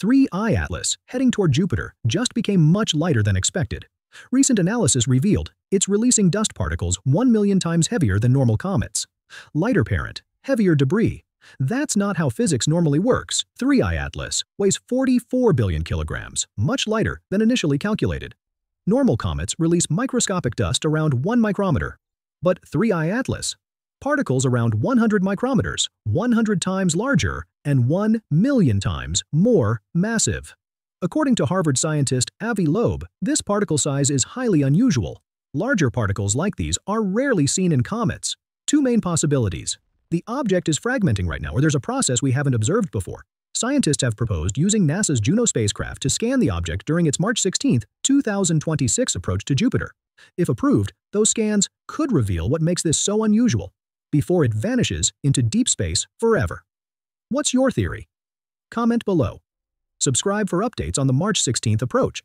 3I Atlas, heading toward Jupiter, just became much lighter than expected. Recent analysis revealed it's releasing dust particles 1 million times heavier than normal comets. Lighter parent, heavier debris. That's not how physics normally works. 3I Atlas weighs 44 billion kilograms, much lighter than initially calculated. Normal comets release microscopic dust around 1 micrometer. But 3I Atlas particles around 100 micrometers, 100 times larger, and 1 million times more massive. According to Harvard scientist Avi Loeb, this particle size is highly unusual. Larger particles like these are rarely seen in comets. Two main possibilities. The object is fragmenting right now, or there's a process we haven't observed before. Scientists have proposed using NASA's Juno spacecraft to scan the object during its March 16, 2026 approach to Jupiter. If approved, those scans could reveal what makes this so unusual before it vanishes into deep space forever. What's your theory? Comment below. Subscribe for updates on the March 16th approach